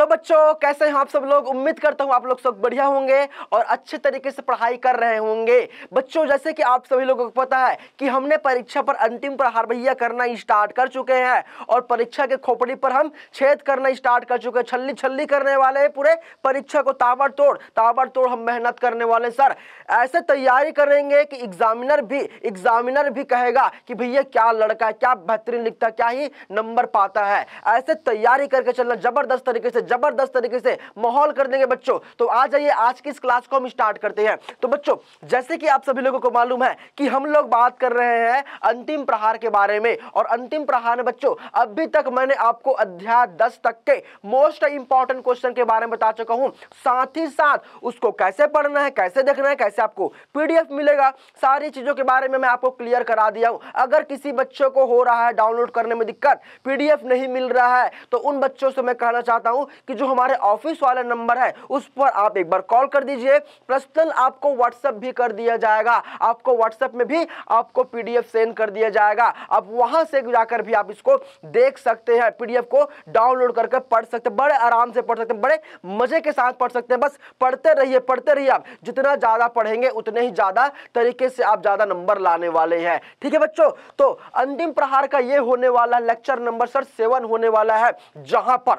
ஒரு बच्चों, कैसे हैं आप सब लोग उम्मीद करता हूँ आप लोग सब बढ़िया होंगे और अच्छे तरीके से पढ़ाई कर रहे होंगे। बच्चों, जैसे कि आप सभी लोगों को पता है कि हमने परीक्षा पर अंतिम प्रहार भैया करना स्टार्ट कर चुके हैं और परीक्षा के खोपड़ी पर हम छेद करना स्टार्ट कर चुके हैं। छल्ली छल्ली करने वाले हैं पूरे परीक्षा को ताबड़तोड़ ताबड़तोड़ हम मेहनत करने वाले सर, ऐसे तैयारी करेंगे कि एग्जामिनर भी एग्जामिनर भी कहेगा कि भैया क्या लड़का है, क्या बेहतरीन लिखता क्या ही नंबर पाता है। ऐसे तैयारी करके चलना ज़बरदस्त तरीके से ज़बरदस्त तरीके से माहौल कर देंगे बच्चों। तो आ जाइए, आज की इस क्लास को हम स्टार्ट करते हैं। तो बच्चों, जैसे कि आप सभी लोगों को मालूम है कि हम लोग बात कर रहे हैं अंतिम प्रहार के बारे में। और अंतिम प्रहार में बच्चों, अभी तक मैंने आपको अध्याय दस तक के मोस्ट इंपॉर्टेंट क्वेश्चन के बारे में बता चुका हूँ। साथ ही साथ उसको कैसे पढ़ना है, कैसे देखना है, कैसे आपको पीडीएफ मिलेगा, सारी चीज़ों के बारे में मैं आपको क्लियर करा दिया हूँ। अगर किसी बच्चों को हो रहा है डाउनलोड करने में दिक्कत पीडीएफ नहीं मिल रहा है तो उन बच्चों से मैं कहना चाहता हूँ कि जो हमारे ऑफ़िस वाला नंबर है, उस पर आप एक बार कॉल कर दीजिए। पर्सनल आपको व्हाट्सएप भी कर दिया जाएगा। आपको व्हाट्सएप में भी आपको पीडीएफ सेंड कर दिया जाएगा। अब वहाँ से जाकर भी आप इसको देख सकते हैं पीडीएफ को डाउनलोड करके पढ़ सकते हैं। बड़े आराम से पढ़ सकते हैं, बड़े मज़े के साथ पढ़ सकते हैं। बस पढ़ते रहिए पढ़ते रहिए आप। जितना ज़्यादा पढ़ेंगे, उतने ही ज़्यादा तरीके से आप ज़्यादा नंबर लाने वाले हैं। ठीक है बच्चों? तो अंतिम प्रहार का ये होने वाला लेक्चर नंबर सर सेवन होने वाला है, जहाँ पर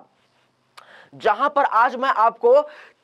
जहाँ पर आज मैं आपको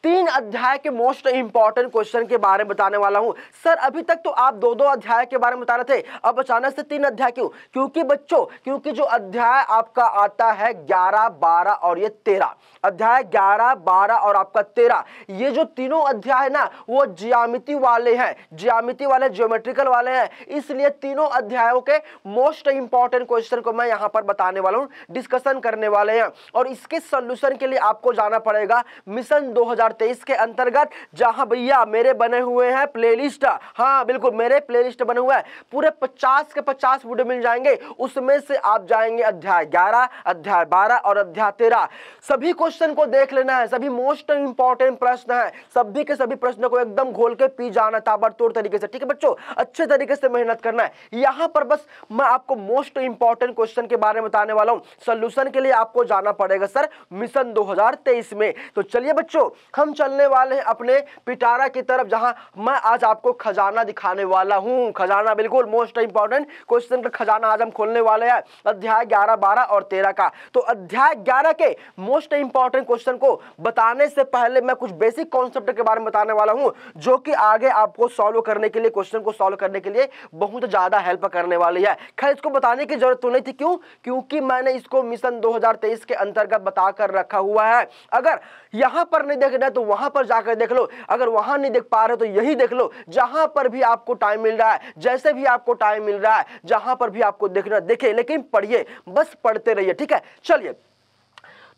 तीन अध्याय के मोस्ट इंपॉर्टेंट क्वेश्चन के बारे में बताने वाला हूँ। सर, अभी तक तो आप दो दो अध्याय के बारे में बता रहे थे। अब अचानक से तीन अध्याय क्यों? क्योंकि बच्चों, क्योंकि जो अध्याय आपका आता है ग्यारह, बारह और ये तेरह। अध्याय ग्यारह, बारह और आपका तेरह। ये जो तीनों अध्याय है ना, वो जियामिति वाले हैं। जियामिति वाले जियोमेट्रिकल वाले हैं। इसलिए तीनों अध्यायों के मोस्ट इंपॉर्टेंट क्वेश्चन को मैं यहाँ पर बताने वाला हूँ। डिस्कशन करने वाले हैं। और इसके सोल्यूशन के लिए आपको जाना पड़ेगा मिशन दो हज़ार 2023 के अंतर्गत, जहाँ भैया मेरे बने हुए हैं प्लेलिस्ट हाँ बिल्कुल, मेरे प्लेलिस्ट बने हुए हैं। पूरे 50 के 50 वीडियो मिल जाएँगे। उसमें से आप जाएँगे अध्याय 11 अध्याय 12 और अध्याय 13 सभी क्वेश्चन को देख लेना है। सभी मोस्ट इंपॉर्टेंट प्रश्न है। सभी के सभी प्रश्नों को एकदम घोल के पी जाना, ताबड़तोड़ तरीके से। ठीक है बच्चों? अच्छे तरीके से मेहनत करना है। यहाँ पर बस मैं आपको मोस्ट इंपॉर्टेंट क्वेश्चन के बारे में बताने वाला हूँ। सोल्यूशन के लिए आपको जाना पड़ेगा सर मिशन 2023 में। तो चलिए बच्चों हम चलने वाले हैं अपने पिटारा की तरफ़, जहाँ मैं आज आपको खजाना दिखाने वाला हूँ। खजाना बिल्कुल मोस्ट इंपॉर्टेंट क्वेश्चन का खजाना आज हम खोलने वाले हैं, अध्याय 11 12 और 13 का। तो अध्याय 11 के मोस्ट इंपॉर्टेंट क्वेश्चन को बताने से पहले मैं कुछ बेसिक कॉन्सेप्ट के बारे में बताने वाला हूँ, जो कि आगे आपको सॉल्व करने के लिए क्वेश्चन को सॉल्व करने के लिए बहुत ज़्यादा हेल्प करने वाली है। खैर, इसको बताने की ज़रूरत तो नहीं थी, क्यों? क्योंकि मैंने इसको मिशन 2023 के अंतर्गत बताकर रखा हुआ है। अगर यहाँ पर नहीं देखना है तो वहाँ पर जाकर देख लो। अगर वहाँ नहीं देख पा रहे तो यही देख लो, जहाँ पर भी आपको टाइम मिल रहा है, जैसे भी आपको टाइम मिल रहा है, जहाँ पर भी आपको देखना देखे लेकिन पढ़िए, बस पढ़ते रहिए, ठीक है? चलिए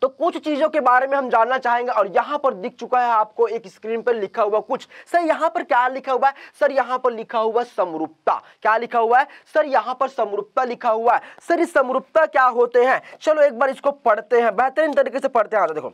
तो कुछ चीज़ों के बारे में हम जानना चाहेंगे, और यहाँ पर दिख चुका है आपको एक स्क्रीन पर लिखा हुआ कुछ। सर, यहाँ पर क्या लिखा हुआ है? सर, यहाँ पर लिखा हुआ समरूपता। क्या लिखा हुआ है? सर, यहाँ पर समरूपता लिखा हुआ है। सर, इस समरूपता क्या होते हैं? चलो, एक बार इसको पढ़ते हैं, बेहतरीन तरीके से पढ़ते हैं। देखो।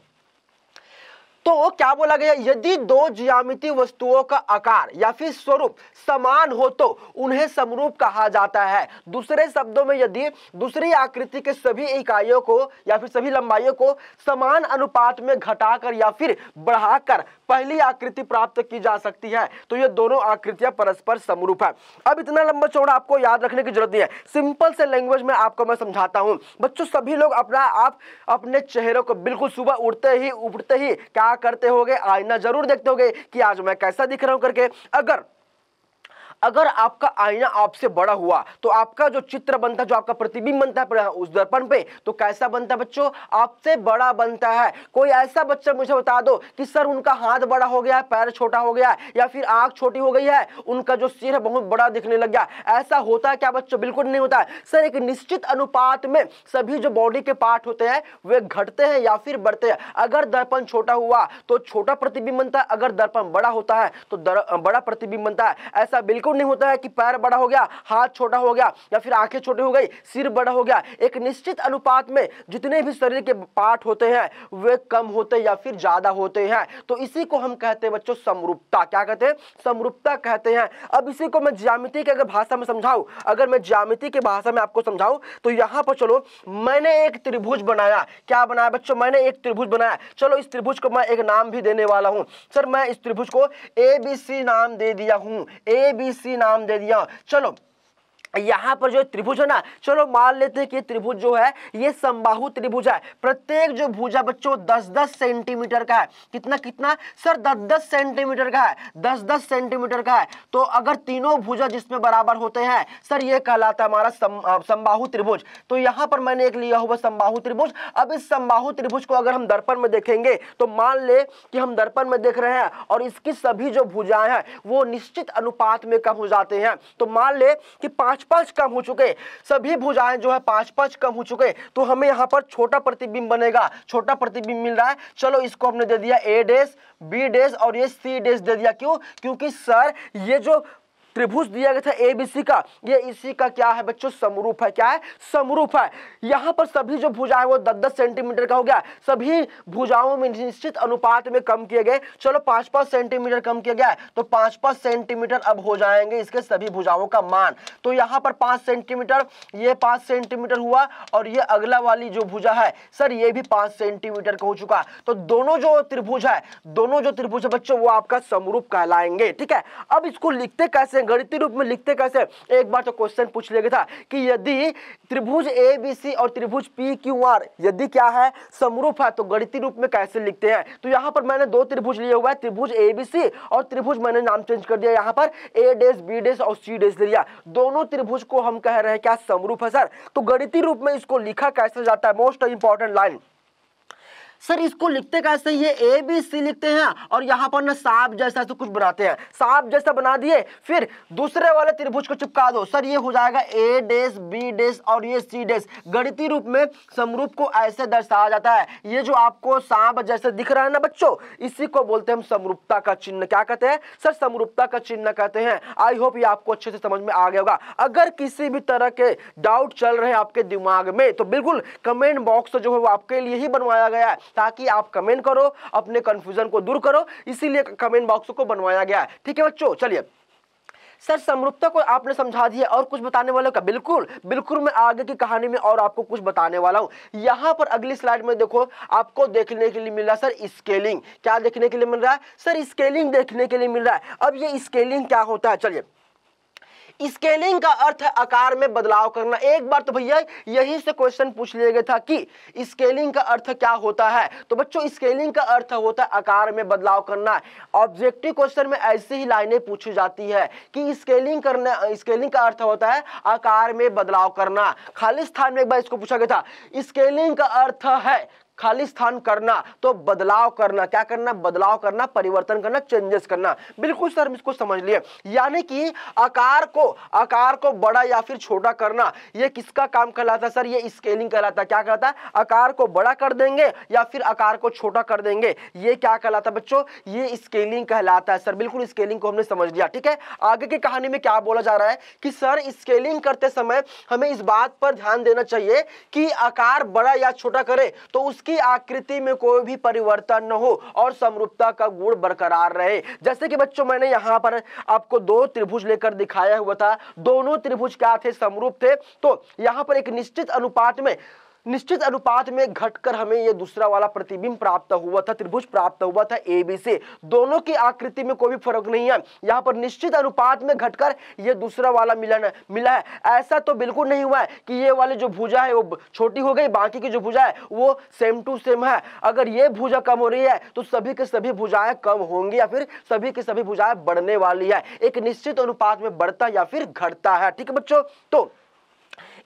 तो क्या बोला गया? यदि दो ज्यामिति वस्तुओं का आकार या फिर स्वरूप समान हो तो उन्हें समरूप कहा जाता है। दूसरे शब्दों में यदि दूसरी आकृति के सभी इकाइयों को या फिर सभी लंबाइयों को समान अनुपात में घटाकर या फिर बढ़ाकर पहली आकृति प्राप्त की जा सकती है तो ये दोनों आकृतियाँ परस्पर समरूप है। अब इतना लंबा चौड़ा आपको याद रखने की ज़रूरत नहीं है। सिंपल से लैंग्वेज में आपको मैं समझाता हूँ। बच्चों, सभी लोग अपना आप अपने चेहरे को बिल्कुल सुबह उठते ही उठते ही क्या करते होगे आईना ज़रूर देखते होगे कि आज मैं कैसा दिख रहा हूँ करके। अगर अगर आपका आईना आपसे बड़ा हुआ तो आपका जो चित्र बनता है, जो आपका प्रतिबिंब बनता है उस दर्पण पे तो कैसा बनता है बच्चों? आपसे बड़ा बनता है। कोई ऐसा बच्चा मुझे बता दो कि सर उनका हाथ बड़ा हो गया है, पैर छोटा हो गया है, या फिर आँख छोटी हो गई है, उनका जो सिर है बहुत बड़ा दिखने लग गया। ऐसा होता है क्या बच्चों? बिल्कुल नहीं होता। है सर, एक निश्चित अनुपात में सभी जो बॉडी के पार्ट होते हैं, वे घटते हैं या फिर बढ़ते हैं। अगर दर्पण छोटा हुआ तो छोटा प्रतिबिंब बनता है। अगर दर्पण बड़ा होता है तो बड़ा प्रतिबिंब बनता है। ऐसा बिल्कुल ज़रूर नहीं होता है कि पैर बड़ा हो गया, हाथ छोटा हो गया, या फिर आँखें छोटी हो गई, सिर बड़ा हो गया। एक निश्चित अनुपात में जितने भी शरीर के पार्ट होते हैं, वे कम होते या फिर ज़्यादा होते हैं। तो इसी को हम कहते हैं बच्चों समरूपता। क्या कहते हैं? समरूपता कहते हैं। अब इसी को मैं ज्यामिति के अगर भाषा में समझाऊं, अगर मैं ज्यामिति के भाषा में आपको समझाऊं तो यहाँ पर चलो, मैंने एक त्रिभुज बनाया। क्या बनाया बच्चों? मैंने एक त्रिभुज बनाया। चलो, इस त्रिभुज को मैं एक नाम भी देने वाला हूँ। सर, मैं इस त्रिभुज को ए बी सी नाम दे दिया हूँ। ए बी सी नाम दे दिया। चलो यहाँ पर जो त्रिभुज है ना, चलो मान लेते हैं कि त्रिभुज जो है, ये संबाहु त्रिभुज है। प्रत्येक जो भुजा बच्चों 10-10 सेंटीमीटर का है। कितना कितना? सर 10-10 सेंटीमीटर का है। 10-10 सेंटीमीटर का है। तो अगर तीनों भुजा जिसमें बराबर होते हैं, सर, ये कहलाता है हमारा संबाहु त्रिभुज। तो यहाँ पर मैंने एक लिया हुआ संबाहु त्रिभुज। अब इस संबाहु त्रिभुज को अगर हम दर्पण में देखेंगे तो मान ले कि हम दर्पण में देख रहे हैं और इसकी सभी जो भुजाएँ हैं, वो निश्चित अनुपात में कम हो जाते हैं। तो मान ले कि पाँच पाँच कम हो चुके। सभी भुजाएँ जो है पाँच पाँच कम हो चुके। तो हमें यहाँ पर छोटा प्रतिबिंब बनेगा। छोटा प्रतिबिंब मिल रहा है। चलो इसको हमने दे दिया ए डेस बी डेस और ये सी डेस दे दिया क्यों? क्योंकि सर ये जो त्रिभुज दिया गया था एबीसी का। ये इसी का क्या है बच्चों? समरूप है। क्या है? समरूप है। यहाँ पर सभी जो भुजा है, वो दस दस सेंटीमीटर का हो गया। सभी भुजाओं में निश्चित अनुपात में कम किए गए। चलो पाँच पाँच सेंटीमीटर कम किया गया तो पाँच पाँच सेंटीमीटर अब हो जाएँगे इसके सभी भुजाओं का मान। तो यहाँ पर पाँच सेंटीमीटर, ये पाँच सेंटीमीटर हुआ और ये अगला वाली जो भुजा है, सर, ये भी पाँच सेंटीमीटर का हो चुका। तो दोनों जो त्रिभुज है, दोनों जो त्रिभुज है बच्चों, वो आपका समरूप कहलाएँगे। ठीक है? अब इसको लिखते कैसे गणितीय रूप में लिखते कैसे? एक बार तो क्वेश्चन पूछ लिया था कि यदि त्रिभुज ए बी सी और त्रिभुज पी क्यू आर यदि क्या है? समरूप है तो गणितीय रूप में कैसे लिखते हैं? तो यहाँ पर मैंने दो त्रिभुज लिए हुआ है, त्रिभुज ए बी सी और त्रिभुज मैंने नाम चेंज कर दिया यहाँ पर। ए डेस बी डेस और सी डेस लिया। दोनों त्रिभुज को हम कह रहे हैं क्या? समरूप है सर तो गणितीय रूप में इसको लिखा कैसे जाता है? मोस्ट इंपॉर्टेंट लाइन सर, इसको लिखते कैसे ये ए बी सी लिखते हैं। और यहाँ पर ना सांप जैसा तो कुछ बनाते हैं। सांप जैसा बना दिए, फिर दूसरे वाले त्रिभुज को चिपका दो। सर, ये हो जाएगा ए डेस बी डेस और ये सी डेस गणितीय रूप में समरूप को ऐसे दर्शाया जाता है। ये जो आपको सांप जैसे दिख रहा है ना बच्चों, इसी को बोलते हैं हम समरूपता का चिन्ह। क्या कहते हैं? सर, समरूपता का चिन्ह कहते हैं। आई होप ये आपको अच्छे से समझ में आ गया होगा। अगर किसी भी तरह के डाउट चल रहे हैं आपके दिमाग में तो बिल्कुल कमेंट बॉक्स जो है वो आपके लिए ही बनवाया गया है। ताकि आप कमेंट करो, अपने कंफ्यूजन को दूर करो। इसीलिए कमेंट बॉक्स को बनवाया गया है। ठीक है बच्चों? चलिए। सर, समरूपता को आपने समझा दिया और कुछ बताने वाले का बिल्कुल बिल्कुल मैं आगे की कहानी में और आपको कुछ बताने वाला हूँ। यहाँ पर अगली स्लाइड में देखो, आपको देखने के लिए मिल रहा है, सर स्केलिंग क्या देखने के लिए मिल रहा है? सर स्केलिंग देखने के लिए मिल रहा है। अब ये स्केलिंग क्या होता है? चलिए। स्केलिंग का अर्थ है आकार में बदलाव करना। एक बार तो भैया, यही से क्वेश्चन पूछ लिया गया था कि स्केलिंग का अर्थ क्या होता है? तो बच्चों, स्केलिंग का अर्थ होता है आकार में बदलाव करना। ऑब्जेक्टिव क्वेश्चन में ऐसी ही लाइनें पूछी जाती है कि स्केलिंग करना, स्केलिंग का अर्थ होता है आकार में बदलाव करना। खाली स्थान में एक बार इसको पूछा गया था। स्केलिंग का अर्थ है खाली स्थान करना तो बदलाव करना, क्या करना? बदलाव करना, परिवर्तन करना चेंजेस करना। बिल्कुल सर, इसको समझ लिए। यानी कि आकार को आकार को बड़ा या फिर छोटा करना, ये किसका काम कहलाता सर? ये स्केलिंग कहलाता क्या कहलाता है? आकार को बड़ा कर देंगे या फिर आकार को छोटा कर देंगे? ये क्या कहलाता है बच्चों? ये स्केलिंग कहलाता है सर। बिल्कुल स्केलिंग को हमने समझ लिया, ठीक है? आगे की कहानी में क्या बोला जा रहा है कि सर, स्केलिंग करते समय हमें इस बात पर ध्यान देना चाहिए कि आकार बड़ा या छोटा करे तो उस उसकी आकृति में कोई भी परिवर्तन न हो और समरूपता का गुण बरकरार रहे। जैसे कि बच्चों, मैंने यहाँ पर आपको दो त्रिभुज लेकर दिखाया हुआ था। दोनों त्रिभुज क्या थे? समरूप थे। तो यहाँ पर एक निश्चित अनुपात में निश्चित अनुपात में घटकर हमें ये दूसरा वाला प्रतिबिंब प्राप्त हुआ था, त्रिभुज प्राप्त हुआ था, ए, बी, से। दोनों की आकृति में कोई भी फ़र्क नहीं है। यहाँ पर निश्चित अनुपात में घटकर ये दूसरा वाला मिला मिला है। ऐसा तो बिल्कुल नहीं हुआ है कि ये वाली जो भुजा है, वो छोटी हो गई, बाकी की जो भुजा है, वो सेम टू सेम है। अगर ये भुजा कम हो रही है तो सभी के सभी भुजाएँ कम होंगी या फिर सभी की सभी भुजाएँ बढ़ने वाली है। एक निश्चित अनुपात में बढ़ता या फिर घटता है, ठीक है बच्चों? तो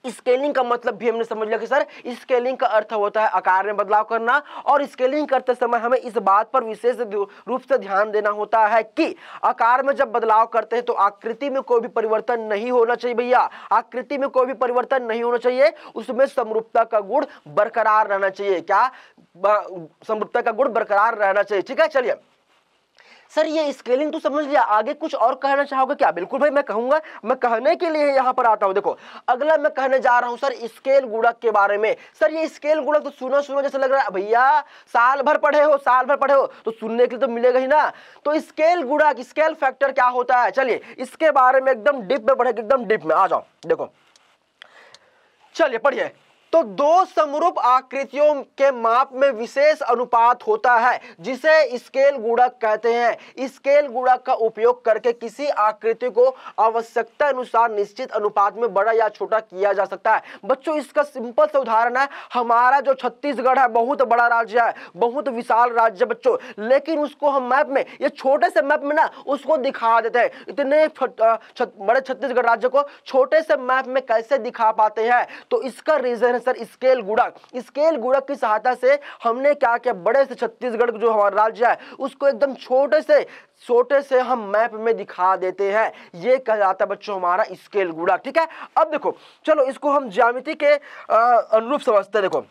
स्केलिंग का मतलब भी हमने समझ लिया कि सर, स्केलिंग का अर्थ होता है आकार में बदलाव करना और स्केलिंग करते समय हमें इस बात पर विशेष रूप से ध्यान देना होता है कि आकार में जब बदलाव करते हैं तो आकृति में कोई भी परिवर्तन नहीं होना चाहिए भैया। आकृति में कोई भी परिवर्तन नहीं होना चाहिए। उसमें समरूपता का गुण बरकरार रहना चाहिए। क्या? समरूपता का गुण बरकरार रहना चाहिए। ठीक है? चलिए। सर, ये स्केलिंग तो समझ लिया। आगे कुछ और कहना चाहोगे क्या? बिल्कुल भाई, मैं कहूँगा, मैं कहने के लिए यहाँ पर आता हूँ। देखो, अगला मैं कहने जा रहा हूँ, सर, स्केल गुणक के बारे में। सर, ये स्केल गुणक तो सुनो सुनो जैसे लग रहा है। भैया, साल भर पढ़े हो, साल भर पढ़े हो तो सुनने के लिए तो मिलेगा ही ना। तो स्केल गुणक, स्केल फैक्टर क्या होता है? चलिए, इसके बारे में एकदम डिप में पढ़े एकदम डिप में। आ जाओ, देखो। चलिए, पढ़िए। तो दो समरूप आकृतियों के माप में विशेष अनुपात होता है, जिसे स्केल गुणक कहते हैं। स्केल गुणक का उपयोग करके किसी आकृति को आवश्यकता अनुसार निश्चित अनुपात में बड़ा या छोटा किया जा सकता है। बच्चों, इसका सिंपल सा उदाहरण है। हमारा जो छत्तीसगढ़ है, बहुत बड़ा राज्य है, बहुत विशाल राज्य बच्चों। लेकिन उसको हम मैप में, ये छोटे से मैप में ना, उसको दिखा देते हैं। इतने बड़े छत्तीसगढ़ राज्य को छोटे से मैप में कैसे दिखा पाते हैं? तो इसका रीजन है सर स्केल गुड़क स्केल गुड़क की सहायता से हमने क्या किया? बड़े से छत्तीसगढ़ जो हमारा राज्य है, उसको एकदम छोटे से छोटे से हम मैप में दिखा देते हैं। ये कह जाता है बच्चों हमारा स्केल गुड़क ठीक है? अब देखो, चलो इसको हम ज्यामिति के अनुरूप समझते हैं। देखो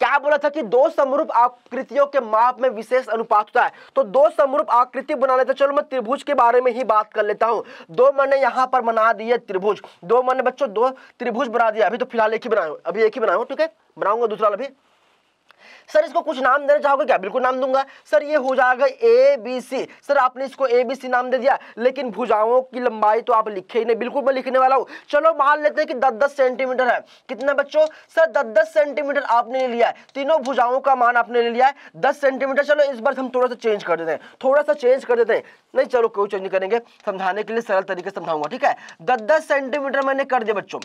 क्या बोला था कि दो समरूप आकृतियों के माप में विशेष अनुपात होता है? तो दो समरूप आकृति बना लेते चलो मैं त्रिभुज के बारे में ही बात कर लेता हूँ। दो मैंने यहाँ पर बना दिए त्रिभुज। दो मैंने बच्चों, दो त्रिभुज बना दिया अभी तो फ़िलहाल एक ही बनाए अभी एक ही बनाए ठीक है? बनाऊँगा दूसरा अभी सर, इसको कुछ नाम देना चाहोगे क्या? बिल्कुल नाम दूँगा। सर, ये हो जाएगा ए बी सी सर, आपने इसको ए बी सी नाम दे दिया, लेकिन भुजाओं की लंबाई तो आप लिखे ही नहीं। बिल्कुल मैं लिखने वाला हूँ। चलो, मान लेते हैं कि दस दस सेंटीमीटर है। कितना बच्चों? सर दस दस सेंटीमीटर आपने ले लिया है। तीनों भुजाओं का मान आपने ले लिया है। दस सेंटीमीटर, चलो, इस बार हम थोड़ा सा चेंज कर देते हैं। थोड़ा सा चेंज कर देते हैं। नहीं, चलो, कोई चेंज नहीं करेंगे। समझाने के लिए सरल तरीके से समझाऊँगा, ठीक है? दस दस सेंटीमीटर मैंने कर दिया बच्चों।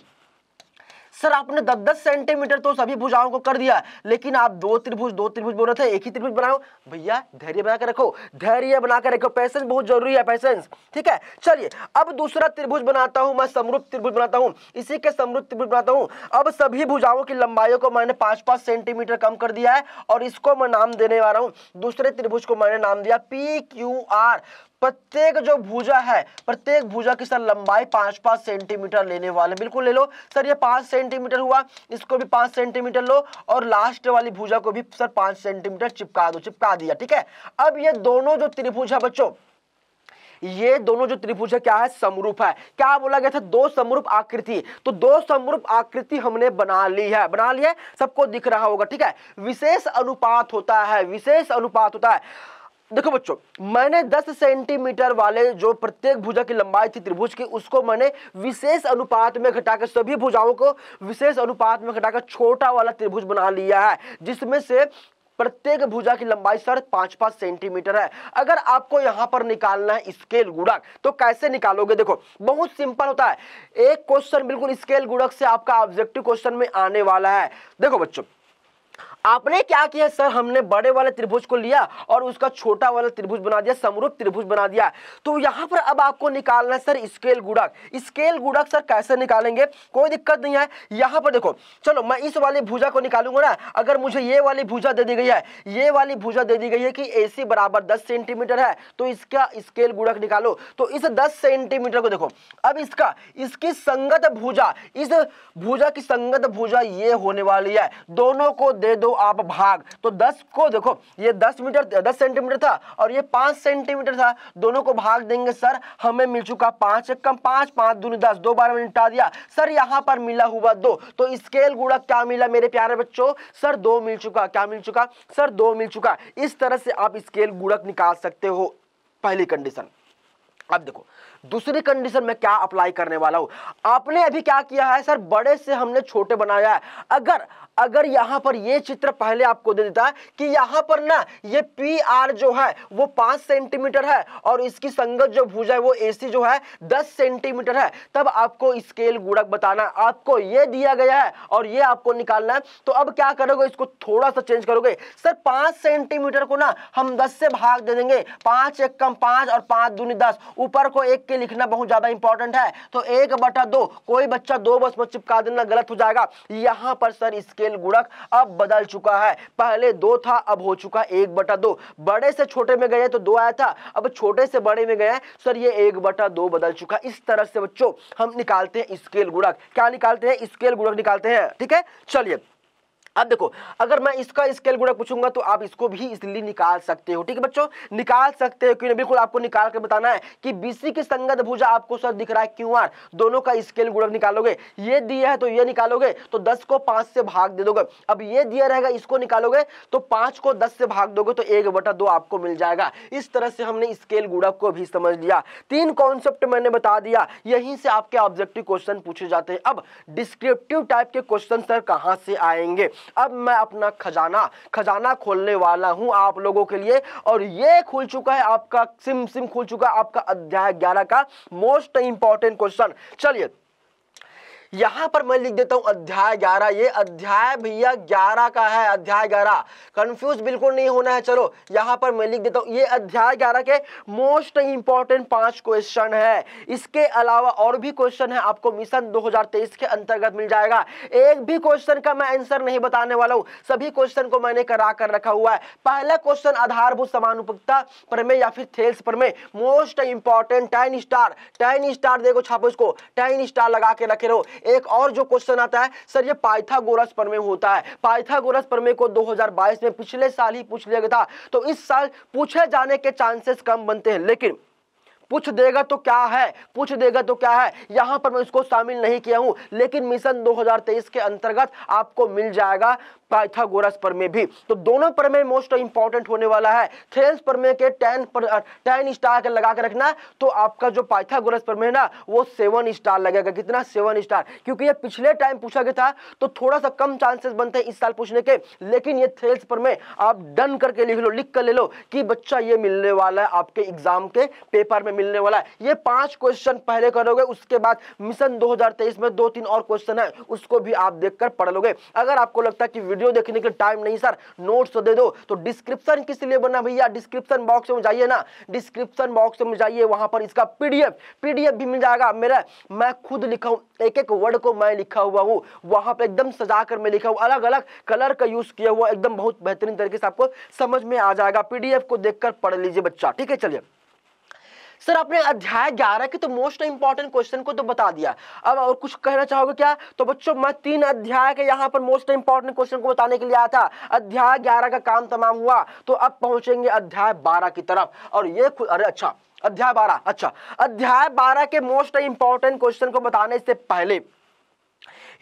सर, आपने दस दस सेंटीमीटर तो सभी भुजाओं को कर दिया लेकिन आप दो त्रिभुज दो त्रिभुज बोल रहे थे, एक ही त्रिभुज बनाओ। भैया, धैर्य बना के रखो। धैर्य बना के रखो। पैसेंस बहुत ज़रूरी है पैसेंस ठीक है? चलिए, अब दूसरा त्रिभुज बनाता हूँ मैं समरूप त्रिभुज बनाता हूँ। इसी के समरूप त्रिभुज बनाता हूँ। अब सभी भुजाओं की लंबाई को मैंने पाँच पाँच सेंटीमीटर कम कर दिया है और इसको मैं नाम देने वाला हूँ। दूसरे त्रिभुज को मैंने नाम दिया पी क्यू आर प्रत्येक जो भुजा है, प्रत्येक भुजा की सर लंबाई पाँच पाँच सेंटीमीटर लेने वाले बिल्कुल ले लो। सर, ये पाँच सेंटीमीटर हुआ, इसको भी पाँच सेंटीमीटर लो और लास्ट वाली भुजा को भी सर पाँच सेंटीमीटर चिपका दो, चिपका दिया, ठीक है? अब ये दोनों जो त्रिभुज है बच्चों, ये दोनों जो त्रिभुज है, क्या है? समरूप है। क्या बोला गया था? दो समरूप आकृति। तो दो समरूप आकृति हमने बना ली है। बना लिया सबको दिख रहा होगा, ठीक है? विशेष अनुपात होता है, विशेष अनुपात होता है। देखो बच्चों, मैंने 10 सेंटीमीटर वाले जो प्रत्येक भुजा की लंबाई थी त्रिभुज की, उसको मैंने विशेष अनुपात में घटाकर, सभी भुजाओं को विशेष अनुपात में घटाकर छोटा वाला त्रिभुज बना लिया है, जिसमें से प्रत्येक भुजा की लंबाई सर पाँच पाँच सेंटीमीटर है। अगर आपको यहाँ पर निकालना है स्केल गुड़क तो कैसे निकालोगे? देखो, बहुत सिंपल होता है। एक क्वेश्चन बिल्कुल स्केल गुड़क से आपका ऑब्जेक्टिव क्वेश्चन में आने वाला है। देखो बच्चों आपने क्या किया सर? हमने बड़े वाले त्रिभुज को लिया और उसका छोटा वाला त्रिभुज बना दिया, समरूप त्रिभुज बना दिया। तो यहाँ पर अब आपको निकालना है सर, स्केल गुड़क। स्केल गुड़क सर कैसे निकालेंगे? कोई दिक्कत नहीं है। यहाँ पर देखो, चलो मैं इस वाली भुजा को निकालूँगा ना। अगर मुझे ये वाली भुजा दे दी गई है, ये वाली भुजा दे दी गई है कि AC बराबर दस सेंटीमीटर है तो इसका स्केल गुड़क निकालो। तो इस दस सेंटीमीटर को देखो, अब इसका, इसकी संगत भुजा, इस भुजा की संगत भुजा ये होने वाली है। दोनों को दे दो आप भाग। तो 10 को देखो, ये 10 मीटर 10 सेंटीमीटर था और ये 5 सेंटीमीटर था। दोनों को भाग देंगे, सर, हमें मिल चुका पाँच एक कम, पाँच पाँच दूनी दस। दो बार में निपटा दिया। सर, यहाँ पर मिला हुआ दो। तो स्केल गुणक क्या मिला मेरे प्यारे बच्चों? सर, दो मिल चुका। क्या मिल चुका? सर, दो मिल चुका। इस तरह से आप स्केल गुड़क निकाल सकते हो पहली कंडीशन अब देखो, दूसरी कंडीशन में क्या अप्लाई करने वाला हूँ? आपने अभी क्या किया है, सर? बड़े से हमने छोटे बनाया है। अगर अगर यहाँ पर ये चित्र पहले आपको दे देता है कि यहाँ पर ना ये पी आर जो है, वो पाँच सेंटीमीटर है और इसकी संगत जो भुजा है, वो एसी जो है, दस सेंटीमीटर है। तब आपको स्केल गुड़क बताना आपको ये दिया गया है और ये आपको निकालना है। तो अब क्या करोगे? इसको थोड़ा सा चेंज करोगे। सर, पाँच सेंटीमीटर को ना हम दस से भाग दे देंगे। पाँच एक कम पाँच और पाँच दूनी दस। ऊपर को एक के लिखना बहुत ज़्यादा इंपॉर्टेंट है। तो एक बटा दो, कोई बच्चा दो बस में चिपका देना गलत हो जाएगा। यहाँ पर सर स्केल गुणक अब बदल चुका है। पहले दो था, अब हो चुका एक बटा दो। बड़े से छोटे में गए तो दो आया था, अब छोटे से बड़े में गए, सर ये एक बटा दो बदल चुका इस तरह से बच्चों, हम निकालते हैं स्केल गुणक क्या निकालते हैं? स्केल गुणक निकालते हैं। ठीक है? चलिए अब देखो, अगर मैं इसका स्केल गुणक पूछूँगा तो आप इसको भी इसलिए निकाल सकते हो। ठीक है बच्चों? निकाल सकते हो, क्यों बिल्कुल आपको निकाल कर बताना है कि बीसी की संगत भुजा आपको सर दिख रहा है क्यू आर? दोनों का स्केल गुणक निकालोगे। ये दिया है तो ये निकालोगे तो दस को पाँच से भाग दे दोगे। अब ये दिया रहेगा, इसको निकालोगे तो पाँच को दस से भाग दोगे तो एक बटा दो आपको मिल जाएगा। इस तरह से हमने स्केल गुणक को भी समझ लिया। तीन कॉन्सेप्ट मैंने बता दिया, यहीं से आपके ऑब्जेक्टिव क्वेश्चन पूछे जाते हैं। अब डिस्क्रिप्टिव टाइप के क्वेश्चन सर कहाँ से आएँगे? अब मैं अपना खजाना खजाना खोलने वाला हूँ आप लोगों के लिए और ये खुल चुका है आपका, सिम सिम खुल चुका है आपका अध्याय ग्यारह का मोस्ट इंपॉर्टेंट क्वेश्चन चलिए यहाँ पर मैं लिख देता हूँ अध्याय ग्यारह। ये अध्याय भैया ग्यारह का है, अध्याय ग्यारह। कंफ्यूज बिल्कुल नहीं होना है, चलो। यहाँ पर मैं लिख देता हूँ, ये अध्याय ग्यारह के मोस्ट इंपॉर्टेंट पाँच क्वेश्चन है। इसके अलावा और भी क्वेश्चन है, आपको मिशन 2023 के अंतर्गत मिल जाएगा। एक भी क्वेश्चन का मैं आंसर नहीं बताने वाला हूँ। सभी क्वेश्चन को मैंने करा कर रखा हुआ है। पहला क्वेश्चन आधारभूत समानुपकता, प्रमेय या फिर थेल्स प्रमेय। Most important ten star ten star देखो छापो इसको। टेन स्टार लगा के रखे रहो। एक और जो क्वेश्चन आता है सर ये पाइथागोरस प्रमेय होता है। पाइथागोरस प्रमेय को 2022 में पिछले साल ही पूछ लिया गया था। तो इस साल पूछे जाने के चांसेस कम बनते हैं, लेकिन पूछ देगा तो क्या है? पूछ देगा तो क्या है? यहाँ पर मैं इसको शामिल नहीं किया हूँ, लेकिन मिशन 2023 के अंतर्गत आपको मिल जाएगा। पाइथागोरस प्रमेय भी। तो दोनों प्रमेय मोस्ट इंपॉर्टेंट होने वाला है। थेल्स प्रमेय के टेन पर टेन स्टार लगा के रखना। तो आपका जो पाइथागोरस प्रमेय ना, वो सेवन स्टार लगेगा। कितना? सेवन स्टार क्योंकि ये पिछले टाइम पूछा गया था तो थोड़ा सा कम चांसेस बनते हैं इस साल पूछने के। लेकिन ये थेल्स प्रमेय आप डन करके लिख लो, लिख कर ले लो कि बच्चा ये मिलने वाला है, आपके एग्ज़ाम के पेपर में मिलने वाला है। ये पाँच क्वेश्चन पहले करोगे, उसके बाद मिशन 2023 में दो तीन और क्वेश्चन है, उसको भी आप देखकर पढ़ लोगे। अगर आपको लगता है कि वीडियो देखने के टाइम नहीं सर नोट्स दे दो। तो डिस्क्रिप्शन किस लिए बना भैया? डिस्क्रिप्शन बॉक्स में जाइए ना। डिस्क्रिप्शन बॉक्स में जाइए। वहाँ पर इसका पीडीएफ पीडीएफ भी मिल जाएगा। मेरा, मैं खुद लिखा हूँ। एक एक वर्ड को मैं लिखा हुआ हूँ। वहाँ पर एकदम सजा कर मैं लिखा हूँ। अलग अलग कलर का यूज़ किया हुआ। एकदम बहुत बेहतरीन तरीके से आपको समझ में आ जाएगा। पीडीएफ को देखकर पढ़ लीजिए बच्चा। ठीक है? चलिए। सर, आपने अध्याय ग्यारह के तो मोस्ट इंपॉर्टेंट क्वेश्चन को तो बता दिया। अब और कुछ कहना चाहोगे क्या? तो बच्चों, मैं तीन अध्याय के यहाँ पर मोस्ट इंपॉर्टेंट क्वेश्चन को बताने के लिए आया था। अध्याय ग्यारह का काम तमाम हुआ तो अब पहुँचेंगे अध्याय बारह की तरफ़। और ये अरे अच्छा अध्याय बारह अच्छा। अध्याय बारह के मोस्ट इंपॉर्टेंट क्वेश्चन को बताने से पहले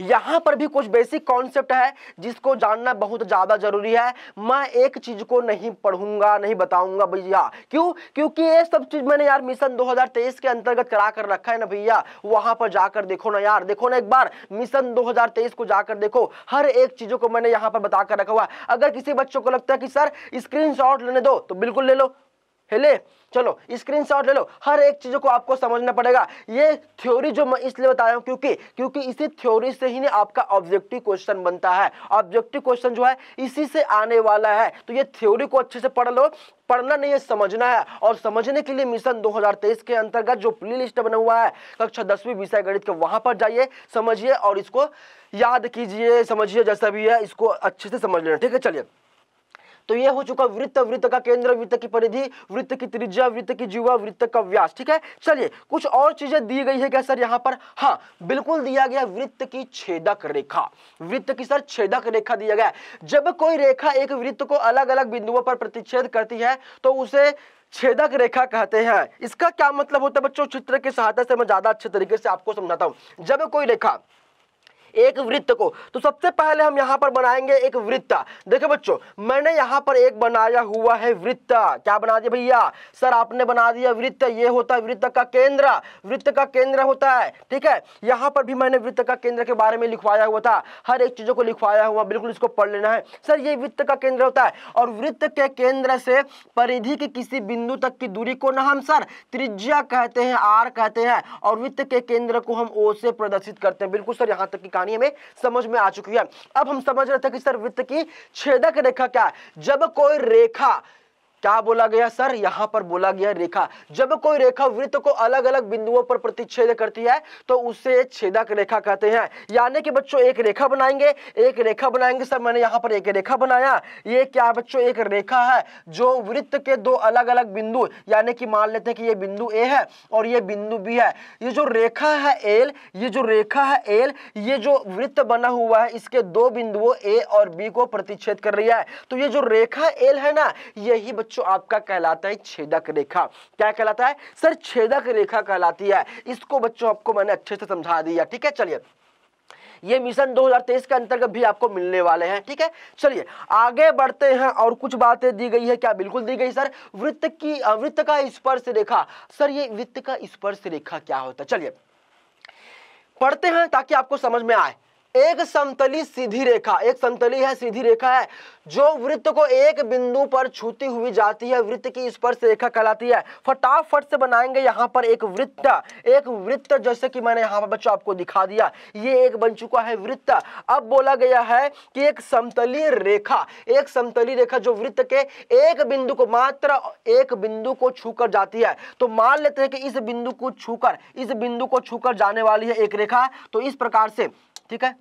यहाँ पर भी कुछ बेसिक कॉन्सेप्ट है, जिसको जानना बहुत ज़्यादा ज़रूरी है। मैं एक चीज़ को नहीं पढ़ूँगा, नहीं बताऊँगा भैया। क्यों? क्योंकि ये सब चीज़ मैंने यार मिशन 2023 के अंतर्गत करा कर रखा है ना भैया। वहाँ पर जाकर देखो ना यार। देखो ना एक बार मिशन 2023 को जाकर देखो। हर एक चीज़ों को मैंने यहाँ पर बताकर रखा हुआ अगर किसी बच्चों को लगता है कि, सर स्क्रीन लेने दो तो बिल्कुल ले लो। हेले चलो स्क्रीनशॉट ले लो। हर एक चीज़ को आपको समझना पड़ेगा। ये थ्योरी जो मैं इसलिए बता रहा हूँ क्योंकि क्योंकि इसी थ्योरी से ही आपका ऑब्जेक्टिव क्वेश्चन बनता है। ऑब्जेक्टिव क्वेश्चन जो है, इसी से आने वाला है। तो ये थ्योरी को अच्छे से पढ़ लो। पढ़ना नहीं है, समझना है। और समझने के लिए मिशन 2023 के अंतर्गत जो प्ले लिस्ट बना हुआ है, कक्षा दसवीं विषय गणित का, वहाँ पर जाइए, समझिए और इसको याद कीजिए, समझिए जैसा भी है, इसको अच्छे से समझ लेना। ठीक है, चलिए। तो ये हो चुका वृत्त वृत्त का केंद्र, वृत्त की परिधि, वृत्त की त्रिज्या, वृत्त की जीवा, वृत्त का व्यास, ठीक है? चलिए, कुछ और चीज़ें दी गई है क्या सर यहाँ पर? हाँ बिल्कुल दिया गया वृत्त की छेदक रेखा। वृत्त की सर छेदक रेखा दिया गया जब कोई रेखा एक वृत्त को अलग अलग बिंदुओं पर प्रतिच्छेद करती है तो उसे छेदक रेखा कहते हैं। इसका क्या मतलब होता है बच्चों? चित्र की सहायता से मैं ज़्यादा अच्छे तरीके से आपको समझाता हूँ। जब कोई रेखा एक वृत्त को। तो सबसे पहले हम यहाँ पर बनाएँगे एक वृत्त। देखो बच्चों, मैंने यहाँ पर एक बनाया हुआ है वृत्त। क्या बना दिया भैया? सर, आपने बना दिया वृत्त। ये होता है वृत्त का केंद्र। वृत्त का केंद्र होता है, ठीक है? यहाँ पर भी मैंने वृत्त का केंद्र के बारे में लिखवाया हुआ था। हर एक चीज़ों को लिखवाया हुआ, बिल्कुल इसको पढ़ लेना है। सर, ये वृत्त का केंद्र होता है और वृत्त के केंद्र से परिधि की किसी बिंदु तक की दूरी को ना हम, सर, त्रिज्या कहते हैं, आर कहते हैं और वृत्त के केंद्र को हम ओ से प्रदर्शित करते हैं। बिल्कुल, सर, यहाँ तक की कहानी हमें समझ में आ चुकी है। अब हम समझ रहे थे कि सर वृत्त की छेदक रेखा क्या है? जब कोई रेखा क्या बोला गया सर? यहाँ पर बोला गया रेखा। जब कोई रेखा वृत्त को अलग अलग बिंदुओं पर प्रतिच्छेद करती है तो उसे छेदक रेखा कहते हैं। यानी कि बच्चों, एक रेखा बनाएँगे, एक रेखा बनाएँगे। सर, मैंने यहाँ पर एक रेखा बनाया। ये क्या बच्चों, एक रेखा है जो वृत्त के दो अलग अलग बिंदु, यानी कि मान लेते हैं कि ये बिंदु ए है और ये बिंदु बी है। ये जो रेखा है एल ये जो रेखा है एल ये जो वृत्त बना हुआ है, इसके दो बिंदुओं ए और बी को प्रतिच्छेद कर रही है। तो ये जो रेखा एल है ना, यही आपका कहलाता है छेदक रेखा। क्या कहलाता है? सर, छेदक रेखा कहलाती है। इसको बच्चों, आपको मैंने अच्छे से समझा दिया, ठीक है? चलिए। ये मिशन 2023 के अंतर्गत भी आपको मिलने वाले हैं, ठीक है? चलिए, आगे बढ़ते हैं और कुछ बातें दी गई है। क्या बिल्कुल दी गई, सर? वृत्त की वृत्त का स्पर्श रेखा। सर, ये वृत्त का स्पर्श रेखा क्या होता है? चलिए, पढ़ते हैं ताकि आपको समझ में आए। एक समतली सीधी रेखा, एक समतली है, सीधी रेखा है, जो वृत्त को एक बिंदु पर छूती हुई जाती है, वृत्त की स्पर्श रेखा कहलाती है। फटाफट से बनाएँगे यहाँ पर एक वृत्त एक वृत्त जैसे कि मैंने यहाँ पर बच्चों आपको दिखा दिया, ये एक बन चुका है वृत्त। अब बोला गया है कि एक समतली रेखा, एक समतली रेखा जो वृत्त के एक बिंदु को मात्र एक बिंदु को छूकर जाती है। तो मान लेते हैं कि इस बिंदु को छूकर, इस बिंदु को छूकर जाने वाली है एक रेखा तो इस प्रकार से ठीक है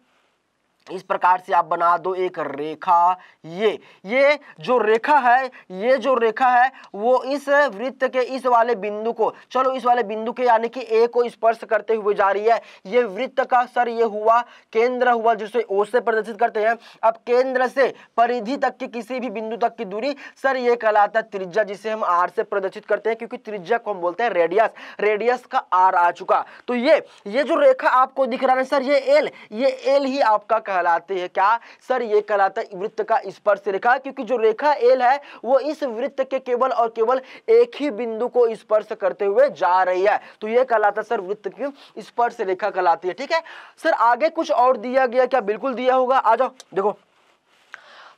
इस प्रकार से आप बना दो एक रेखा। ये ये जो रेखा है, ये जो रेखा है, वो इस वृत्त के इस वाले बिंदु को, चलो इस वाले बिंदु के यानी कि ए को स्पर्श करते हुए जा रही है। ये वृत्त का सर ये हुआ केंद्र हुआ जिसे ओ से प्रदर्शित करते हैं। अब केंद्र से परिधि तक की किसी भी बिंदु तक की दूरी, सर ये कहलाता है त्रिज्या, जिसे हम आर से प्रदर्शित करते हैं, क्योंकि त्रिज्या को हम बोलते हैं रेडियस। रेडियस का आर आ चुका। तो ये ये जो रेखा आपको दिख रहा है, सर ये एल ये एल ही आपका कहलाते हैं। क्या सर ये कहलाता है वृत्त का स्पर्श रेखा? क्योंकि जो रेखा एल है, वो इस वृत्त के केवल और केवल एक ही बिंदु को स्पर्श करते हुए जा रही है। तो ये कहलाता सर वृत्त की स्पर्श रेखा कहलाती है, ठीक है? सर आगे कुछ और दिया गया, क्या बिल्कुल दिया होगा? आ जाओ, देखो।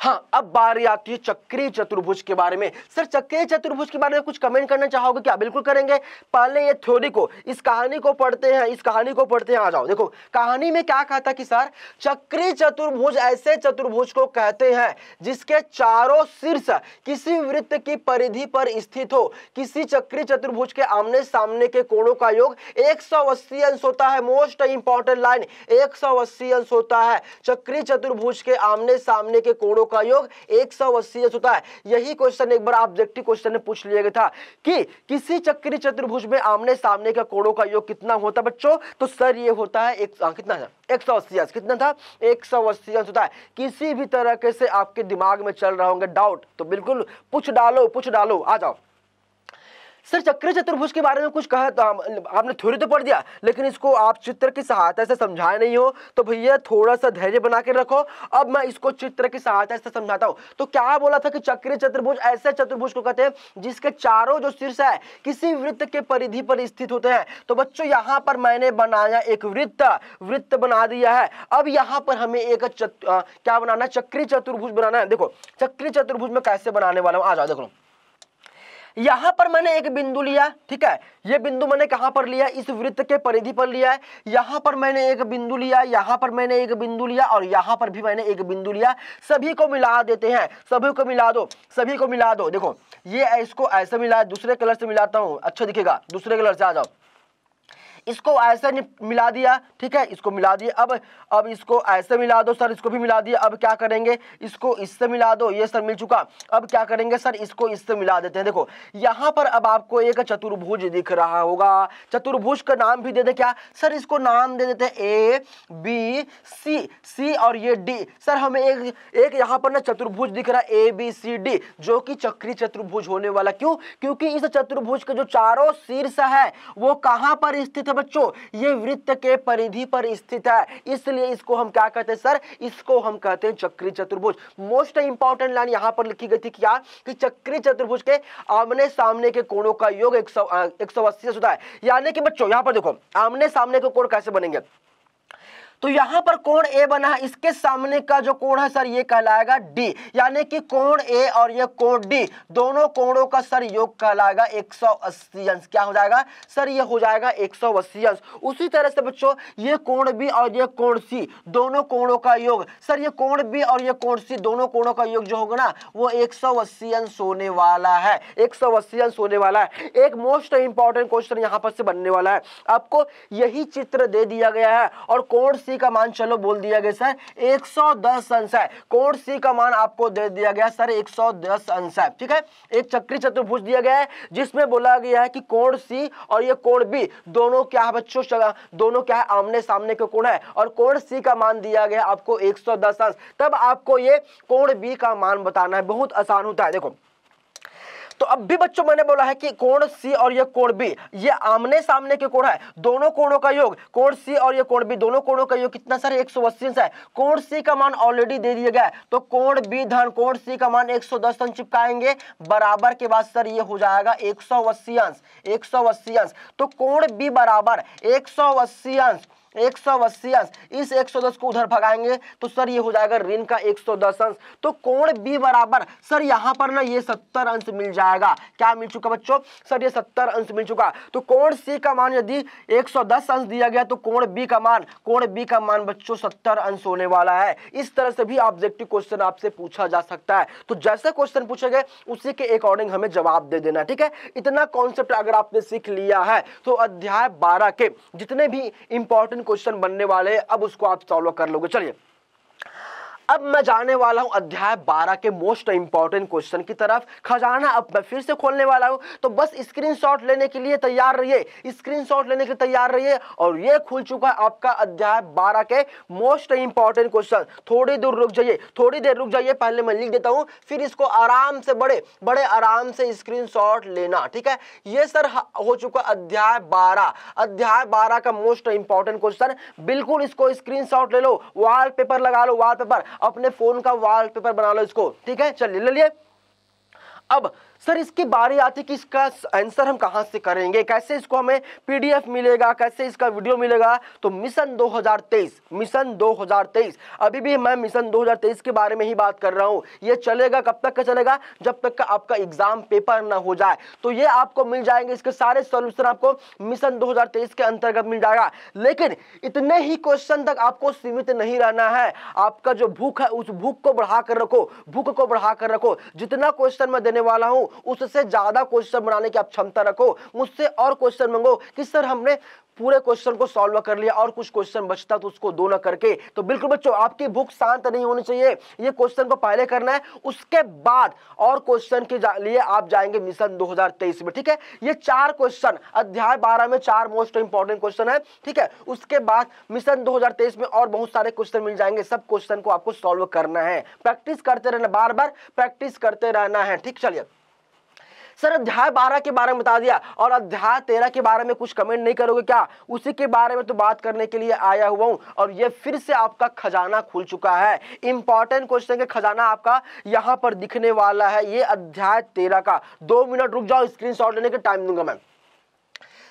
हाँ अब बारी आती है चक्रीय चतुर्भुज के बारे में। सर चक्रीय चतुर्भुज के बारे में कुछ कमेंट करना चाहोगे क्या? बिल्कुल करेंगे। पहले ये थ्योरी को, इस कहानी को पढ़ते हैं, इस कहानी को पढ़ते हैं, आ जाओ। देखो, कहानी में क्या कहता कि सर चक्रीय चतुर्भुज ऐसे चतुर्भुज को कहते हैं, जिसके चारों शीर्ष किसी वृत्त की परिधि पर स्थित हो। किसी चक्रीय चतुर्भुज के आमने सामने के कोणों का योग एक सौ अस्सी अंश होता है। मोस्ट इंपॉर्टेंट लाइन एक सौ अस्सी अंश होता है। चक्रीय चतुर्भुज के आमने सामने के कोणों का योग एक सौ अस्सी होता है। यही क्वेश्चन एक बार ऑब्जेक्टिव क्वेश्चन में पूछ लिया गया था कि किसी चक्री चतुर्भुज में आमने सामने का कोणों का योग कितना होता है? बच्चों तो सर ये होता है एक आ, कितना है एक सौ अस्सी कितना था? एक सौ अस्सी होता है। किसी भी तरह के से आपके दिमाग में चल रहा होंगे डाउट तो बिल्कुल पूछ डालो पूछ डालो आ जाओ। सर, चक्र चतुर्भुज के बारे में कुछ कहा तो आपने थ्योरी तो पढ़ दिया, लेकिन इसको आप चित्र की सहायता से समझाए नहीं हो तो भैया थोड़ा सा धैर्य बना के रखो। अब मैं इसको चित्र की सहायता से समझाता हूँ। तो क्या बोला था कि चक्र चतुर्भुज ऐसे चतुर्भुज को कहते हैं, जिसके चारों जो शीर्ष है, किसी वृत्त के परिधि पर स्थित होते हैं। तो बच्चों, यहाँ पर मैंने बनाया एक वृत्त वृत्त बना दिया है। अब यहाँ पर हमें एक क्या बनाना चक्री चतुर्भुज बनाना है। देखो, चक्री चतुर्भुज में कैसे बनाने वाला हूँ? आ जाओ, देखो यहाँ पर मैंने एक बिंदु लिया, ठीक है? ये बिंदु मैंने कहाँ पर लिया? इस वृत्त के परिधि पर लिया है। यहाँ पर मैंने एक बिंदु लिया, यहाँ पर मैंने एक बिंदु लिया और यहाँ पर भी मैंने एक बिंदु लिया। सभी को मिला देते हैं। सभी को मिला दो। सभी को मिला दो। देखो, ये इसको ऐसे मिला दूसरे कलर से मिलाता हूँ। अच्छा दिखेगा। दूसरे कलर से आ जाओ। इसको ऐसे मिला दिया, ठीक है? इसको मिला दिया अब अब इसको ऐसे मिला दो, सर, इसको भी मिला दिया अब क्या करेंगे? इसको इससे मिला दो। ये सर मिल चुका। अब क्या करेंगे? सर, इसको इससे मिला देते हैं। देखो, यहाँ पर अब आपको एक चतुर्भुज दिख रहा होगा। चतुर्भुज का नाम भी दे दे क्या? सर, इसको नाम दे देते हैं ए, बी, सी सी और ये डी। सर, हमें एक एक यहाँ पर ना चतुर्भुज दिख रहा है, ए, बी, सी, डी, जो कि चक्री चतुर्भुज होने वाला। क्यों? क्योंकि इस चतुर्भुज के जो चारों शीर्ष है, वो कहाँ पर स्थित है बच्चों, ये वृत्त के परिधि पर स्थित है। इसलिए इसको हम क्या कहते हैं, सर? इसको हम कहते हैं चक्री चतुर्भुज। मोस्ट इंपॉर्टेंट लाइन यहाँ पर लिखी गई थी क्या? कि चक्री चतुर्भुज के आमने सामने के कोणों का योग एक सौ एक सौ अस्सी होता है। यानी कि बच्चों, यहाँ पर देखो, आमने सामने के कोण कैसे बनेंगे? तो यहाँ पर कोण ए बना है। इसके सामने का जो कोण है, सर, ये कहलाएगा डी यानी कि कोण ए और ये कोण डी दोनों कोणों का, सर, योग कहलाएगा 180 अंश। क्या हो जाएगा? सर, ये हो जाएगा 180 अंश। उसी तरह से बच्चों, ये कोण बी और ये कोण सी दोनों कोणों का योग। सर, ये कोण बी और ये कोण सी दोनों कोणों का योग जो होगा ना, वो 180 अंश होने वाला है। 180 अंश होने वाला है। एक मोस्ट इंपॉर्टेंट क्वेश्चन यहाँ पर से बनने वाला है। आपको यही चित्र दे दिया गया है और कोण सी का मान, चलो बोल दिया गया सर 110 अंश है। कोण सी का मान आपको दे दिया गया सर 110 अंश है। ठीक है? एक चक्री चतुर्भुज दिया गया है, जिसमें बोला गया है कि कोण सी और ये कोण बी, दोनों क्या है बच्चों दोनों क्या है आमने सामने के कोण है। और कोण सी का मान दिया गया आपको 110 अंश। तब आपको ये कोण बी का मान बताना है। बहुत आसान होता है। देखो तो अब भी बच्चों, मैंने बोला है कि कोण सी और ये कोण बी, ये आमने सामने के कोण है। दोनों कोणों का योग, कोण सी और ये कोण बी, दोनों कोणों का योग कितना सर एक सौ अस्सी है। कोण सी का मान ऑलरेडी दे दिया गया तो कोण बी धन, कोण सी का मान एक सौ दस अंश चिपकाएँगे। बराबर के बाद सर ये हो जाएगा एक सौ अस्सी अंश, एक सौ अस्सी अंश। तो कोण बी बराबर एक सौ अस्सी अंश। एक सौ अस्सी अंश। इस एक सौ दस को उधर भगाएँगे तो सर ये हो जाएगा ऋण का एक सौ दस अंश। तो कोण बी बराबर? सर यहाँ पर ना ये सत्तर अंश मिल जाएगा। क्या मिल चुका बच्चों? सर ये सत्तर अंश मिल चुका। तो कोण सी का मान यदि एक सौ दस अंश दिया गया तो कोण बी का मान? कोण बी का मान बच्चों सत्तर अंश होने वाला है। इस तरह से भी ऑब्जेक्टिव क्वेश्चन आपसे पूछा जा सकता है। तो जैसे क्वेश्चन पूछे गए उसी के अकॉर्डिंग हमें जवाब दे देना, ठीक है? इतना कॉन्सेप्ट अगर आपने सीख लिया है तो अध्याय बारह के जितने भी इंपॉर्टेंट क्वेश्चन बनने वाले अब उसको आप सॉल्व कर लोगे। चलिए। अब मैं जाने वाला हूँ अध्याय 12 के मोस्ट इंपॉर्टेंट क्वेश्चन की तरफ़। खजाना अब मैं फिर से खोलने वाला हूँ। तो बस स्क्रीनशॉट लेने के लिए तैयार रहिए। स्क्रीनशॉट लेने के लिए तैयार रहिए। और ये खुल चुका है आपका अध्याय 12 के मोस्ट इंपॉर्टेंट क्वेश्चन थोड़ी दूर रुक जाइए। थोड़ी देर रुक जाइए। पहले मैं लिख देता हूँ। फिर इसको आराम से बड़े बड़े आराम से स्क्रीन लेना। ठीक है? ये सर हो चुका अध्याय बारह। अध्याय बारह का मोस्ट इंपॉर्टेंट क्वेश्चन बिल्कुल इसको स्क्रीन ले लो। वॉल लगा लो वॉल अपने फ़ोन का वॉलपेपर बना लो इसको। ठीक है? चलिए ले लिए। अब सर, इसकी बारी आती कि इसका आंसर हम कहाँ से करेंगे? कैसे इसको हमें पीडीएफ मिलेगा? कैसे इसका वीडियो मिलेगा? तो मिशन 2023 मिशन 2023 अभी भी मैं मिशन 2023 के बारे में ही बात कर रहा हूँ। ये चलेगा कब तक का चलेगा? जब तक का आपका एग्ज़ाम पेपर ना हो जाए। तो ये आपको मिल जाएँगे, इसके सारे सोल्यूशन आपको मिशन दो हज़ार तेईस के अंतर्गत मिल जाएगा। लेकिन इतने ही क्वेश्चन तक आपको सीमित नहीं रहना है। आपका जो भूख है, उस भूख को बढ़ा कर रखो। भूख को बढ़ा कर रखो। जितना क्वेश्चन मैं देने वाला हूँ उससे ज़्यादा क्वेश्चन बनाने की आप क्षमता रखो। मुझसे और क्वेश्चन मंगो कि सर हमने पूरे क्वेश्चन को सॉल्व कर लिया और कुछ क्वेश्चन बचता तो उसको दो ना करके। तो बिल्कुल बच्चों, आपकी बुक शांत नहीं होनी चाहिए। ये क्वेश्चन को पहले करना है, उसके बाद और क्वेश्चन के लिए आप जाएँगे मिशन 2023 में, ठीक है? ये चार क्वेश्चन, अध्याय 12 में चार मोस्ट इंपॉर्टेंट क्वेश्चन है, ठीक है? उसके बाद मिशन 2023 में और बहुत सारे क्वेश्चन मिल जाएँगे, सब क्वेश्चन को आपको सॉल्व करना है। प्रैक्टिस करते रहना, बार बार प्रैक्टिस करते रहना है, ठीक? चलिए। सर, अध्याय बारह के बारे में बता दिया। और अध्याय तेरह के बारे में कुछ कमेंट नहीं करोगे क्या? उसी के बारे में तो बात करने के लिए आया हुआ हूँ। और ये फिर से आपका खजाना खुल चुका है। इंपॉर्टेंट क्वेश्चन के खजाना आपका यहाँ पर दिखने वाला है। ये अध्याय तेरह का। दो मिनट रुक जाओ स्क्रीन लेने के टाइम दूँगा मैं।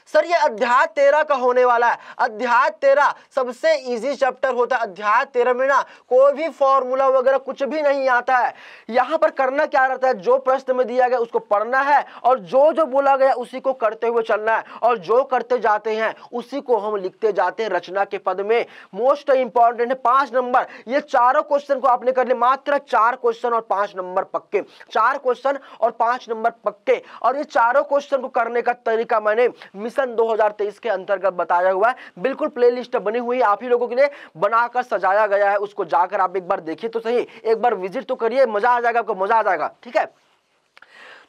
सर, ये अध्याय तेरह का होने वाला है। अध्याय तेरह सबसे इजी चैप्टर होता है। अध्याय तेरह में ना कोई भी फॉर्मूला वगैरह कुछ भी नहीं आता है। यहाँ पर करना क्या रहता है? जो प्रश्न में दिया गया उसको पढ़ना है और जो जो बोला गया उसी को करते हुए चलना है। और जो करते जाते हैं, उसी को हम लिखते जाते हैं रचना के पद में। मोस्ट इंपॉर्टेंट है पाँच नंबर। ये चारों क्वेश्चन को आपने कर लिया मात्र चार क्वेश्चन और पाँच नंबर पक्के। चार क्वेश्चन और पाँच नंबर पक्के। और ये चारों क्वेश्चन को करने का तरीका मैंने मिशन 2023 के अंतर्गत बताया हुआ है। बिल्कुल प्लेलिस्ट बनी हुई आप ही लोगों के लिए बनाकर सजाया गया है। उसको जाकर आप एक बार देखिए तो सही। एक बार विज़िट तो करिए। मज़ा आ जाएगा, आपको मज़ा आ जाएगा। ठीक है?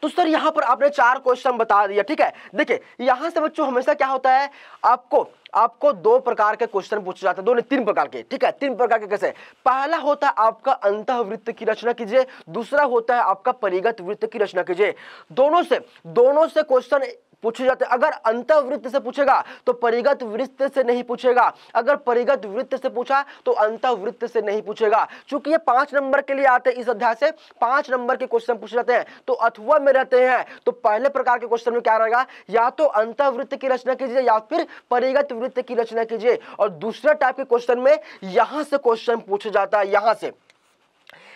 तो सर, यहाँ पर आपने चार क्वेश्चन बता दिया। ठीक है? देखिए, यहाँ से बच्चों, हमेशा क्या होता है? आपको आपको दो प्रकार के क्वेश्चन पूछे जाते हैं। दो तीन प्रकार के। ठीक है? तीन प्रकार के कैसे? पहला होता है आपका अंत वृत्त की रचना कीजिए। दूसरा होता है आपका परिगत वृत्त की रचना कीजिए। दोनों से दोनों से क्वेश्चन पूछे जाते अगर अंत वृत्त से पूछेगा तो परिगत वृत्त से नहीं पूछेगा। अगर परिगत वृत्त से पूछा तो अंत वृत्त से नहीं पूछेगा। चूँकि ये पाँच नंबर के लिए आते हैं इस अध्याय से, पाँच नंबर के क्वेश्चन पूछे जाते हैं। तो अथवा में रहते हैं तो पहले प्रकार के क्वेश्चन में क्या रहेगा? या तो अंत वृत्त की रचना कीजिए, या फिर परिगत वृत्त की रचना कीजिए। और दूसरा टाइप के क्वेश्चन में, यहाँ से क्वेश्चन पूछा जाता है, यहाँ से।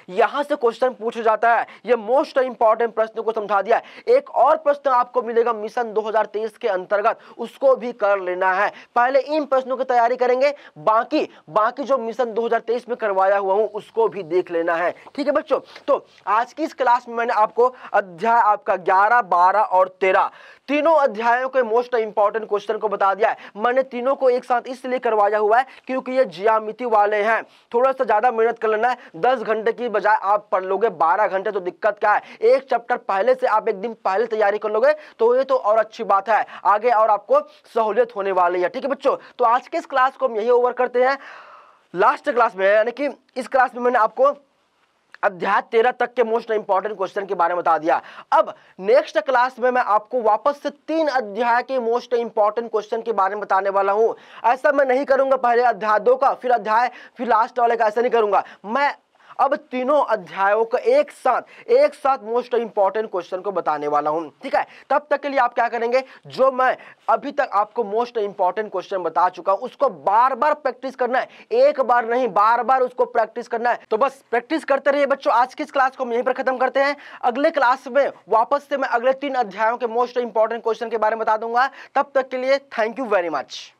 यहाँ से क्वेश्चन पूछा जाता है। ये मोस्ट इंपॉर्टेंट प्रश्न को समझा दिया एक और प्रश्न आपको मिलेगा मिशन 2023 के अंतर्गत। उसको भी कर लेना है। पहले इन प्रश्नों की तैयारी करेंगे। बाकी बाकी जो मिशन 2023 में करवाया हुआ हूँ, उसको भी देख लेना है। ठीक है बच्चों? तो आज की इस क्लास में मैंने आपको अध्याय आपका ग्यारह, बारह और तेरह। तीनों अध्यायों के मोस्ट इंपॉर्टेंट क्वेश्चन को बता दिया है। मैंने तीनों को एक साथ इसलिए करवाया हुआ है क्योंकि ये जियामिति वाले हैं। थोड़ा सा ज़्यादा मेहनत कर लेना है। दस घंटे की बजाय आप पढ़ लोगे, बारह घंटे तो दिक्कत क्या है? एक चैप्टर पहले से आप एक दिन पहले तैयारी कर लोगे तो ये तो और अच्छी बात है। आगे और आपको सहूलियत होने वाली है। ठीक है बच्चों तो आज के इस क्लास को हम यही ओवर करते हैं। लास्ट क्लास में, यानी कि इस क्लास में मैंने आपको अध्याय तेरह तक के मोस्ट इंपॉर्टेंट क्वेश्चन के बारे में बता दिया। अब नेक्स्ट क्लास में मैं आपको वापस से तीन अध्याय के मोस्ट इंपॉर्टेंट क्वेश्चन के बारे में बताने वाला हूँ। ऐसा मैं नहीं करूँगा, पहले अध्याय दो का, फिर अध्याय, फिर लास्ट वाले का, ऐसा नहीं करूँगा। मैं अब तीनों अध्यायों का एक साथ एक साथ मोस्ट इंपॉर्टेंट क्वेश्चन को बताने वाला हूँ, ठीक है? तब तक के लिए आप क्या करेंगे? जो मैं अभी तक आपको मोस्ट इंपॉर्टेंट क्वेश्चन बता चुका हूँ, उसको बार बार प्रैक्टिस करना है। एक बार नहीं बार बार उसको प्रैक्टिस करना है। तो बस प्रैक्टिस करते रहिए बच्चों। आज की इस क्लास को हम यहीं पर खत्म करते हैं? अगले क्लास में वापस से मैं अगले तीन अध्यायों के मोस्ट इंपॉर्टेंट क्वेश्चन के बारे में बता दूँगा। तब तक के लिए थैंक यू वेरी मच